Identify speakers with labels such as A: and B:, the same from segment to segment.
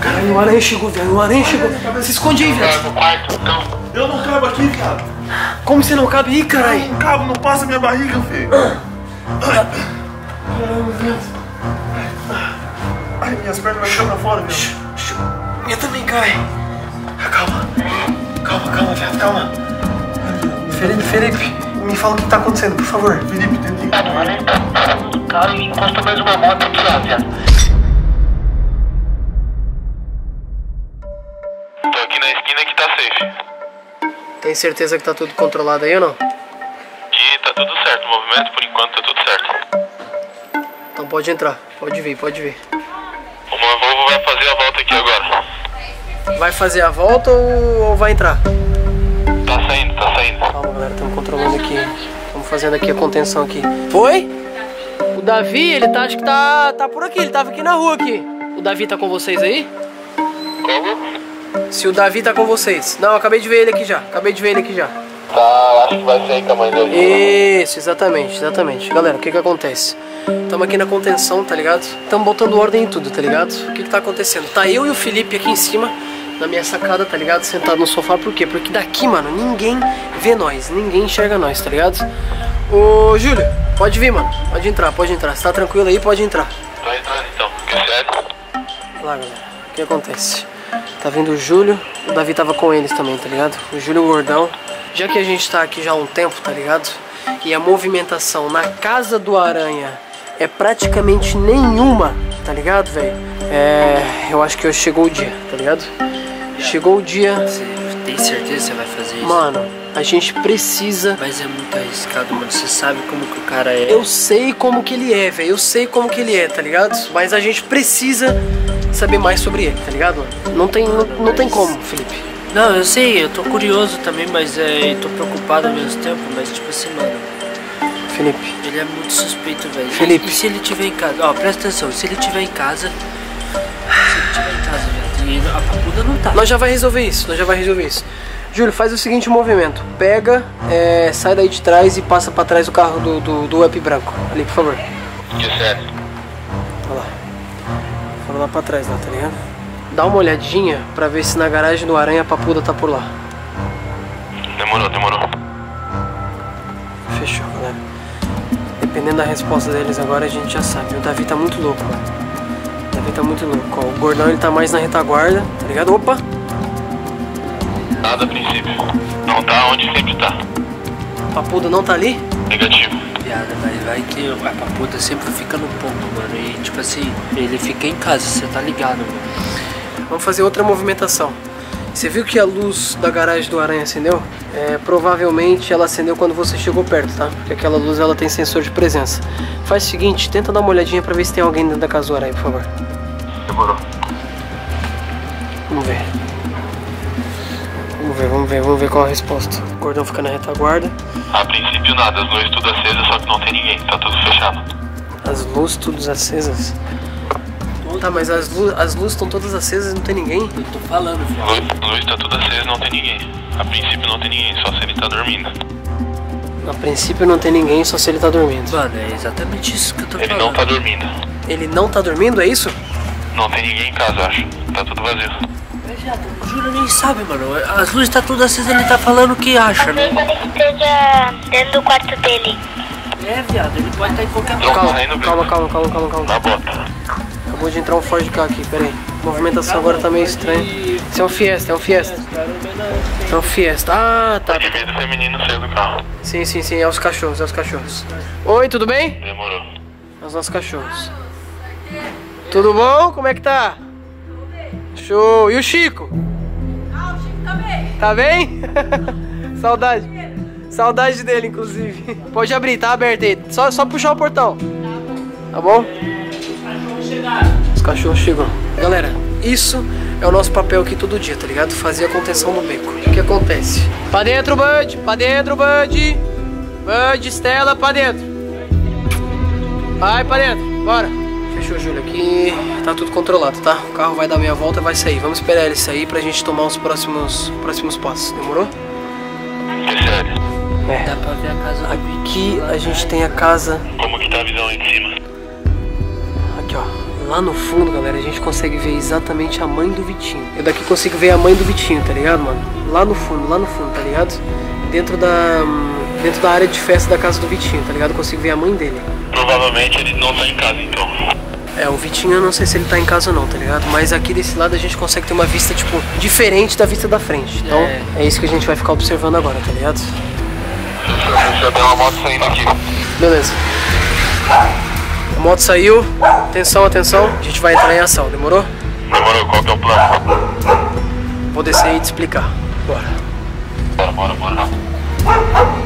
A: Caralho, o aranha chegou, velho. O aranha chegou. Se esconde aí,
B: Vai
A: velho.
B: quarto, então.
C: Eu não cabo aqui, viado.
A: Como você não cabe aí, caralho?
C: Um cabo não passa minha barriga, filho. Caramba, viado. Ai, minhas pernas vão ficar pra fora, viado.
A: Minha também cai.
C: Calma. Calma, calma, viado, calma.
A: Felipe, Felipe, me fala o que tá acontecendo, por favor.
C: Felipe.
B: Viado, mano, ele tá do carro e encostou mais uma moto aqui, viado.
A: Tem certeza que tá tudo controlado aí ou não?
B: E tá tudo certo, o movimento por enquanto tá tudo certo.
A: Então pode entrar. Pode vir, pode vir.
B: Uma Volvo vai fazer a volta aqui agora.
A: Vai fazer a volta ou, ou vai entrar?
B: Tá saindo, tá saindo.
A: Calma, galera, estamos controlando aqui. Estamos fazendo aqui a contenção aqui. Foi? O Davi, ele tá, acho que tá, tá por aqui, ele tava aqui na rua aqui. O Davi tá com vocês aí?
B: Como?
A: Se o Davi tá com vocês. Não, acabei de ver ele aqui já. Acabei de ver ele aqui já.
B: Tá, acho que vai sair com a mãe dele.
A: Isso, exatamente, exatamente. Galera, o que que acontece? Estamos aqui na contenção, tá ligado? Estamos botando ordem em tudo, tá ligado? O que que tá acontecendo? Tá eu e o Felipe aqui em cima, na minha sacada, tá ligado? Sentado no sofá, por quê? Porque daqui, mano, ninguém vê nós, ninguém enxerga nós, tá ligado? Ô, Júlio, pode vir, mano. Pode entrar, pode entrar. Se tá tranquilo aí, pode entrar.
B: Tô entrando então. Que sério?
A: Olha lá, galera. O que acontece? Tá vindo o Júlio, o Davi tava com eles também, tá ligado? O Júlio Gordão. Já que a gente tá aqui já há um tempo, tá ligado? E a movimentação na casa do Aranha é praticamente nenhuma, tá ligado, velho? É. Eu acho que hoje chegou o dia, tá ligado? Chegou o dia.
D: Você tem certeza que você vai fazer isso?
A: Mano, a gente precisa.
D: Mas é muito arriscado, mano. Você sabe como que o cara é.
A: Eu sei como que ele é, velho. Eu sei como que ele é, tá ligado? Mas a gente precisa saber mais sobre ele, tá ligado? mano? Não tem, não, não tem como, Felipe.
D: Não, eu sei, eu tô curioso também, mas é, tô preocupado ao mesmo tempo. Mas tipo assim, mano,
A: Felipe.
D: ele é muito suspeito, velho.
A: Felipe.
D: E se ele tiver em casa? Ó, presta atenção, se ele tiver em casa. Se ele tiver em casa, velho, e a papuda não tá.
A: Nós já vai resolver isso, nós já vai resolver isso. Júlio, faz o seguinte movimento. Pega, é, sai daí de trás e passa pra trás do carro do, do, do up branco. Ali, por favor.
B: Sério?
A: Olha lá. Fala lá pra trás lá, tá ligado? Dá uma olhadinha pra ver se na garagem do Aranha a papuda tá por lá.
B: Demorou, demorou.
A: Fechou, galera. Dependendo da resposta deles agora, a gente já sabe. O Davi tá muito louco, mano. O Davi tá muito louco. Ó, o gordão ele tá mais na retaguarda, tá ligado? Opa!
B: A princípio. Não tá onde sempre tá.
A: A papuda não tá ali?
B: Negativo.
D: Piada, mas vai que a papuda sempre fica no ponto, mano. E tipo assim, ele fica em casa, você tá ligado, mano.
A: Vamos fazer outra movimentação. Você viu que a luz da garagem do Aranha acendeu? É, provavelmente ela acendeu quando você chegou perto, tá? Porque aquela luz ela tem sensor de presença. Faz o seguinte, tenta dar uma olhadinha pra ver se tem alguém dentro da casa do Aranha, por favor.
B: Demorou.
A: Vamos ver. Vamos ver, vamos ver, vamos ver qual a resposta. O gordão fica na retaguarda.
B: A princípio nada, as luzes tudo acesas, só que não tem ninguém. Tá tudo fechado.
A: As luzes todas acesas. Tá, mas as, lu as luzes estão todas acesas e não tem ninguém?
D: Eu tô falando, viado.
B: Luz, luz tá tudo acesa, não tem ninguém. A princípio não tem ninguém, só se ele tá dormindo.
A: A princípio não tem ninguém, só se ele tá dormindo.
D: Mano, é exatamente isso que eu tô
B: Ele
D: falando.
B: não tá dormindo.
A: Ele não tá dormindo, é isso?
B: Não tem ninguém em casa, acho. Tá tudo vazio.
D: O Júlio nem sabe, mano. As luzes tá tudo acesas, ele tá falando o que acha, né?
E: Talvez ele esteja dentro do quarto dele.
D: É, viado, ele pode estar em qualquer lugar.
A: Calma,
B: saindo
A: calma, calma, calma, calma, calma.
B: Na bota.
A: Acabou de entrar um Ford K aqui, peraí. A movimentação agora tá meio estranha. Isso é um Fiesta, é um Fiesta. É um Fiesta. Ah, tá.
B: Indivíduo feminino saiu do carro.
A: Sim, sim, sim, é os cachorros, é os cachorros. Oi, tudo bem?
B: Demorou.
A: É os nossos cachorros. Tudo bom? Como é que tá? Show. E o Chico?
F: Ah, o Chico tá bem.
A: Tá bem? Saudade. Saudade dele, inclusive. Pode abrir, tá aberto aí. Só, só puxar o portão. Tá bom? Os cachorros chegam. Galera, isso é o nosso papel aqui todo dia, tá ligado? Fazer a contenção do beco. O que acontece? Pra dentro, Bud! Pra dentro, Bud! Bud, Stella, pra dentro! Vai pra dentro, bora! Fechou, Júlio, aqui tá tudo controlado, tá? O carro vai dar meia volta e vai sair. Vamos esperar ele sair pra gente tomar os próximos, próximos passos. Demorou? É.
D: Dá pra ver a casa
A: Aqui a gente tem a casa.
B: Como que tá a visão aí de cima?
A: Aqui, ó. lá no fundo, galera, a gente consegue ver exatamente a mãe do Vitinho. Eu daqui consigo ver a mãe do Vitinho, tá ligado, mano? Lá no fundo, lá no fundo, tá ligado? Dentro da. hum, Dentro da área de festa da casa do Vitinho, tá ligado? Eu consigo ver a mãe dele.
B: Provavelmente ele não tá em casa, então.
A: É, o Vitinho eu não sei se ele tá em casa ou não, tá ligado? Mas aqui desse lado a gente consegue ter uma vista, tipo, diferente da vista da frente. Então,
D: É.
A: é, isso que a gente vai ficar observando agora, tá ligado?
B: Já tem uma moto saindo aqui.
A: Beleza. A moto saiu. Atenção, atenção. A gente vai entrar em ação, demorou?
B: Demorou, qual que é o plano?
A: Vou descer e te explicar. Bora.
B: Bora, bora, bora.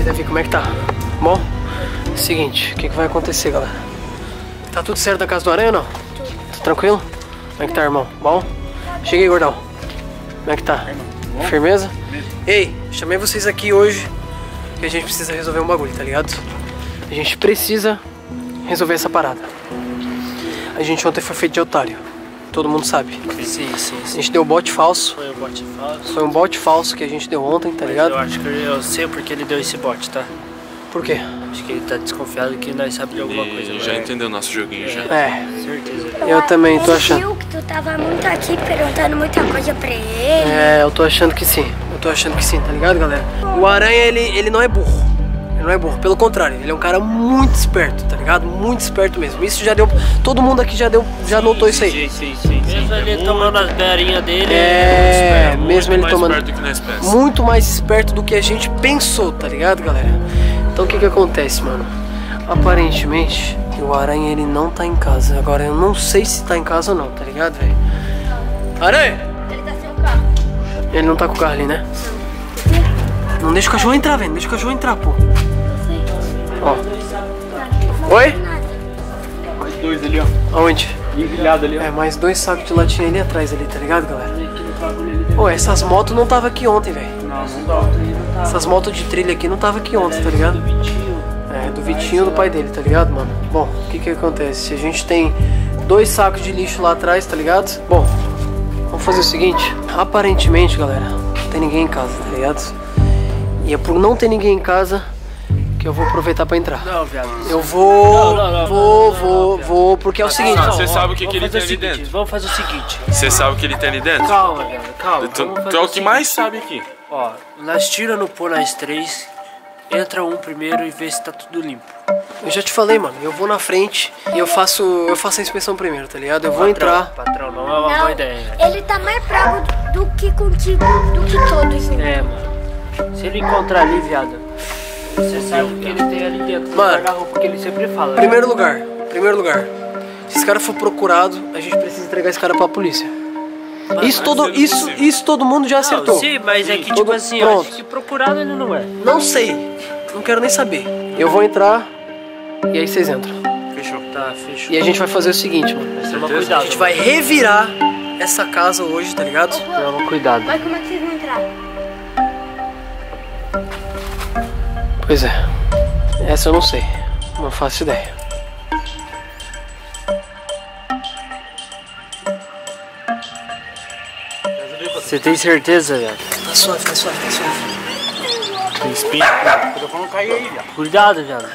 A: Aí, Davi, como é que tá? Bom? Seguinte, o que, que vai acontecer, galera? Tá tudo certo na casa do Aranha ou não? Tá tranquilo? Como é que tá, irmão? Bom? Cheguei, gordão. Como é que tá? Firmeza? Ei, chamei vocês aqui hoje que a gente precisa resolver um bagulho, tá ligado? A gente precisa resolver essa parada. A gente ontem foi feito de otário. Todo mundo sabe.
D: Sim, sim,
A: A
D: sim.
A: gente deu bote falso.
D: Foi o bot falso.
A: Foi um bote falso que a gente deu ontem, tá
D: Mas
A: ligado?
D: eu acho que eu sei porque ele deu esse bot, tá?
A: Por quê?
D: Acho que ele tá desconfiado que nós sabemos de alguma coisa.
G: E já
D: né?
G: entendeu o nosso joguinho já.
A: É,
D: Certeza.
A: eu também tô
E: Ele
A: achando.
E: viu que tu tava muito aqui perguntando muita coisa pra ele.
A: É, eu tô achando que sim. Eu tô achando que sim, tá ligado, galera? O Aranha, ele, ele não é burro. Ele não é burro. Pelo contrário, ele é um cara muito esperto, tá ligado? Muito esperto mesmo. Isso já deu. Todo mundo aqui já deu. Já notou isso aí.
G: Sim, sim, sim. sim.
D: Mesmo ele
G: muito,
D: tomando as beirinhas dele.
A: É,
G: muito
A: mesmo ele
G: mais
A: tomando. Muito mais esperto do que a gente pensou, tá ligado, galera? Então o que que acontece, mano? Aparentemente, o Aranha ele não tá em casa. Agora eu não sei se tá em casa ou não, tá ligado, velho? Aranha!
F: Ele tá sem o carro.
A: Ele não tá com o carro ali, né? Não deixa o cachorro entrar, velho. Não deixa o cachorro entrar, pô. Ó. Oi?
C: Mais dois ali, ó.
A: Aonde?
C: Envilhado ali, ó.
A: É, mais dois sacos de latinha ali atrás ali, tá ligado, galera? Pô, essas motos não tava aqui ontem, velho.
C: Não, não dá.
A: Essas motos de trilha aqui não tava aqui ontem, tá ligado? É, do Vitinho do pai dele, tá ligado, mano? Bom, o que que acontece? A gente tem dois sacos de lixo lá atrás, tá ligado? Bom, vamos fazer o seguinte. Aparentemente, galera, não tem ninguém em casa, tá ligado? E é por não ter ninguém em casa que eu vou aproveitar pra entrar.
D: Não, viado.
A: Eu vou,
D: Não, não, não,
A: vou,
D: não,
A: vou,
D: não,
A: vou, porque é o seguinte.
G: Você sabe o que, que ele tem ali
D: seguinte,
G: dentro?
D: Vamos fazer o seguinte.
G: Você sabe o que ele tem ali dentro?
D: Calma, viado, calma.
G: Tu,
D: fazer
G: tu é o que
D: seguinte.
G: mais sabe aqui.
D: Ó, nós tira no pôr nós três, entra um primeiro e vê se tá tudo limpo.
A: Eu já te falei, mano, eu vou na frente e eu faço, eu faço a inspeção primeiro, tá ligado? Eu vou
D: Patrão,
A: entrar.
D: Patrão, não é uma boa ideia.
E: ele tá mais bravo do que contigo, do que todos. né?
D: É, mano. Se ele encontrar ali, viado, você sabe o que ele tem ali dentro.
A: Mano.
D: guarda-roupa que ele sempre fala. né?
A: Primeiro lugar, primeiro lugar. Se esse cara for procurado, a gente precisa entregar esse cara pra polícia. Isso todo, isso,
G: possível.
A: isso todo mundo já
D: Não,
A: acertou.
D: sim, mas é que, tipo
A: Todo-
D: assim, eu
A: pronto.
D: acho que procurado ele não é.
A: Não sei, não quero nem saber. Eu vou entrar e aí vocês entram.
G: Fechou.
D: Tá, fechou.
A: E a gente vai fazer o seguinte, mano.
D: Toma
G: Certeza?
D: cuidado.
A: A gente vai revirar essa casa hoje, tá ligado?
D: Toma cuidado.
E: Mas como é que vocês vão
A: Pois é. Essa eu não sei. Não faço ideia.
D: Você tem certeza, viado?
A: Tá suave, tá suave, tá suave.
G: Tem espinho?
C: Tô falando cair aí, viado.
D: Cuidado, viado.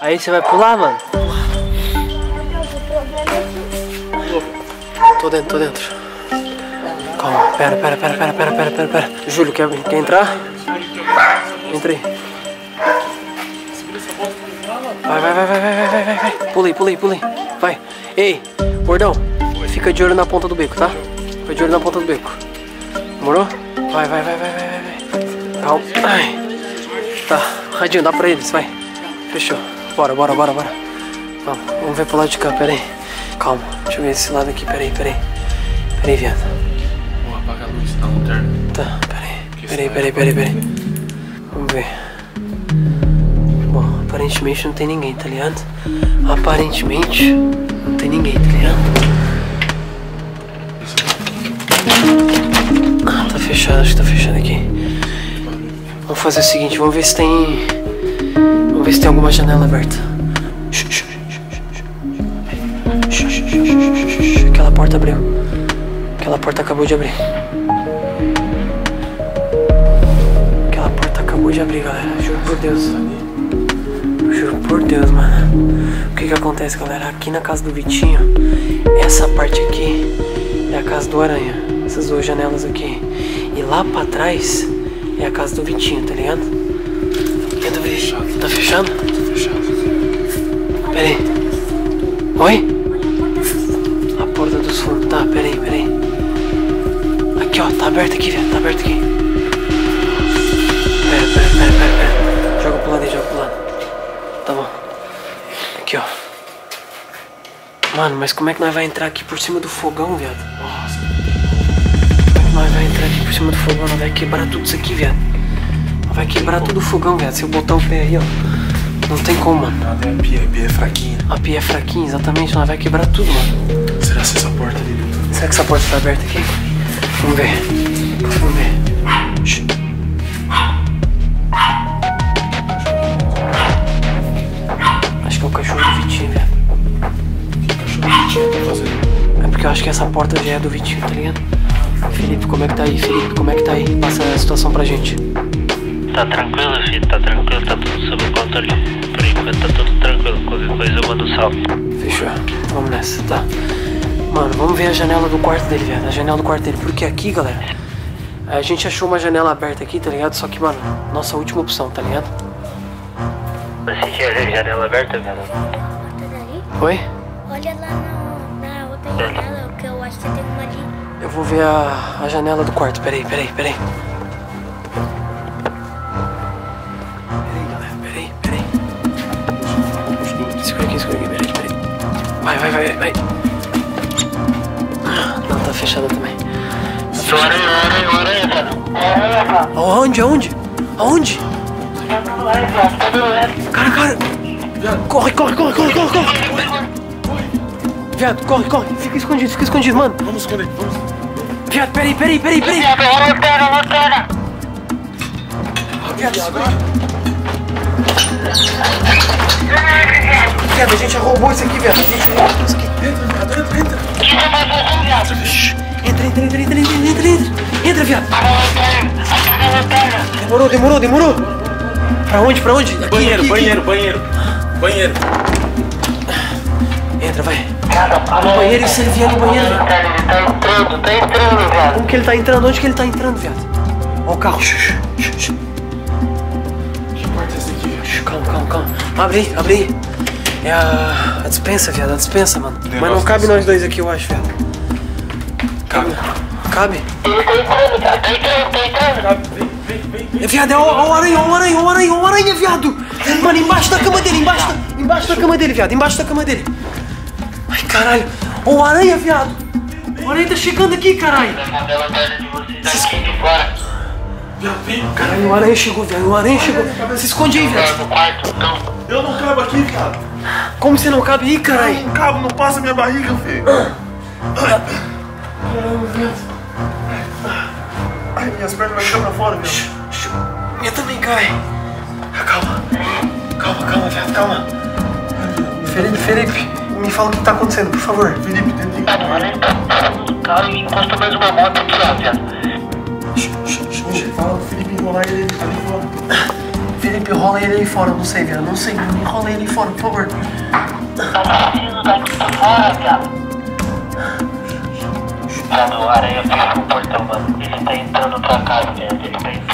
D: Aí você vai pular, mano?
A: Tô dentro, tô dentro. Calma, pera, pera, pera, pera, pera, pera, pera, pera. Júlio, quer, quer entrar? Entra aí. Vai, vai, vai, vai, vai, vai, vai, vai. Pulei, pulei, pulei. Vai. Ei, gordão, fica de olho na ponta do beco, tá? Fica de olho na ponta do beco. Demorou? Vai, vai, vai, vai, vai, vai. Calma. Ai. Tá, radinho, dá pra eles, vai. Fechou. Bora, bora, bora, bora. Vamos, vamos ver pro lado de cá, pera aí. Calma, deixa eu ver esse lado aqui, pera aí, pera aí. Pera aí, viado.
G: Vou apagar a luz da lanterna.
A: Tá, pera aí. Pera aí, pera aí, pera aí, pera aí. Vamos ver. Aparentemente não tem ninguém, tá ligado? Aparentemente não tem ninguém, tá ligado? Ah, tá fechado, acho que tá fechado aqui. Vamos fazer o seguinte, vamos ver se tem. Vamos ver se tem alguma janela aberta. Aquela porta abriu. Aquela porta acabou de abrir. Aquela porta acabou de abrir, galera. Juro por Deus. Por Deus, mano. O que que acontece, galera? Aqui na casa do Vitinho, essa parte aqui é a casa do Aranha. Essas duas janelas aqui. E lá pra trás é a casa do Vitinho, tá ligado? Entra, Vitinho. Tá fechado? Tá fechado. Pera aí. Oi? A porta dos fundos. Tá, pera aí, pera aí. Aqui, ó. Tá aberto aqui, velho. Tá aberto aqui. Mano, mas como é que nós vai entrar aqui por cima do fogão, viado? Nossa. Como é que nós vai entrar aqui por cima do fogão? Nós vai quebrar tudo isso aqui, viado. Nós vai quebrar tudo o fogão, viado. Se eu botar o pé aí, ó. Não tem como, mano.
C: Nada, a pia, a pia é fraquinha.
A: A pia é fraquinha, exatamente. Nós vai quebrar tudo, mano.
C: Será que essa porta ali?
A: Será que essa porta tá aberta aqui? Vamos ver. Vamos ver. Shh. Acho que essa porta já é do Vitinho, tá ligado? Felipe, como é que tá aí? Felipe, como é que tá aí? Passa a situação pra gente.
D: Tá tranquilo, filho, tá tranquilo, tá tudo sob controle. Por enquanto tá tudo tranquilo, qualquer coisa eu mando um salve.
A: Fechou. Vamos nessa, tá? Mano, vamos ver a janela do quarto dele, velho. A janela do quarto dele. Porque aqui, galera, a gente achou uma janela aberta aqui, tá ligado? Só que, mano, nossa última opção, tá ligado?
D: Você viu a janela aberta, velho?
E: Porta daí.
A: Oi?
E: Olha lá na, na outra janela, que tem uma.
A: Eu vou ver a, a janela do quarto. Peraí, peraí, peraí. Peraí, galera. Peraí, peraí. Segura aqui, segura aqui. Peraí, peraí. Vai, vai, vai, vai. Não, tá fechada também. Tá fechada. Aonde, aonde? Aonde? Cara, cara. Corre, corre, corre, corre, corre, corre. Viado, corre, corre. Fica escondido, fica escondido, mano.
C: Vamos esconder, vamos.
A: Viado, peraí, peraí, peraí, peraí. Viado, esconde. Viado, a gente roubou isso aqui, viado. A gente roubou isso aqui.
C: Entra, viado, entra, entra.
A: Entra, entra, entra, entra, entra, entra, entra. Entra, viado. Demorou, demorou, demorou. Pra onde, pra onde? Aqui,
C: Banheiro,
A: aqui,
C: banheiro, banheiro. Banheiro.
A: aqui. Entra, vai. No banheiro, e se ele vier no banheiro, viado?
D: Tá entrando, tá entrando, velho.
A: Como que ele tá entrando? Onde que ele tá entrando, viado? Ó o carro. Shh, shh.
C: Que porta é essa aqui, viado?
A: Shh, Calma, calma, calma. Abre aí, abre aí. É a, a dispensa, viado, a dispensa, mano. Mas não cabe nós dois aqui, eu acho, viado.
C: Cabe.
A: Cabe?
D: Ele tá entrando, cara, tá entrando, tá entrando.
C: Cabe. Vem, vem, vem.
A: É viado, é o, o aranha, o aranha, o aranha, o aranha, viado! Mano, embaixo da cama dele, embaixo da, embaixo da cama dele, viado, embaixo da cama dele. Caralho. O aranha, viado. O aranha tá chegando aqui, caralho.
C: Vem.
A: Caralho, o aranha chegou, viado, o aranha chegou. Se esconde aí, viado.
D: Então.
C: Eu não cabo aqui, viado.
A: Como você não cabe aí, caralho?
C: Não cabo, não passa minha barriga, filho. Ai. Caramba, viado. Ai, minhas pernas vão pra fora, viado.
A: Minha também cai. Calma. Calma, calma, viado, calma. Felipe, Felipe, me fala o que tá acontecendo, por favor.
C: Felipe, tenta ir.
D: Mano, o aranha tá no carro e encosta mais uma moto aqui lá, velho.
C: Fala Felipe enrolar ele ali fora.
A: Felipe, rola ele aí fora, não sei, viado, não sei. Enrola ele aí fora, por favor.
D: Tá preciso daqui pra fora, viado. Viado, o aranha fechou o portão, mano. Ele tá entrando pra casa, viado. Ele tá entrando,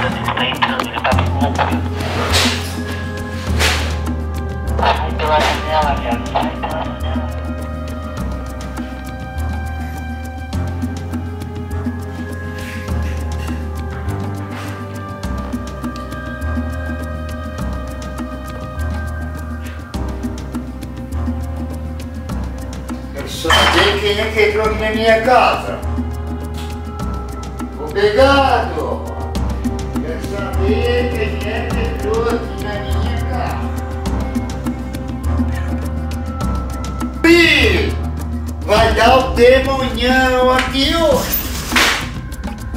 H: minha casa. Obrigado. Quero saber que entrou aqui na minha casa. Ih, vai dar o demonhão aqui hoje.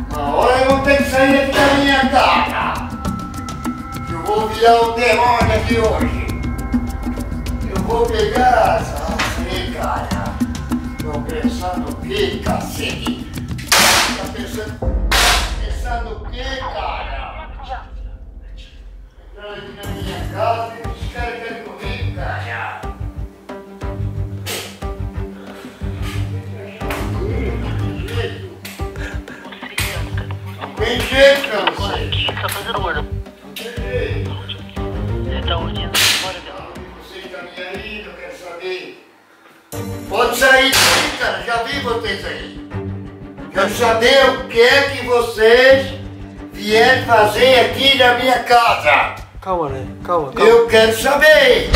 H: Uma hora eu vou ter que sair aqui da minha casa. Eu vou virar o demônio aqui hoje. Eu vou pegar essa que, cacete? Tá pensando. Pensando o que, vier fazer aqui na minha casa.
A: Calma, né? Calma, calma.
H: Eu quero saber.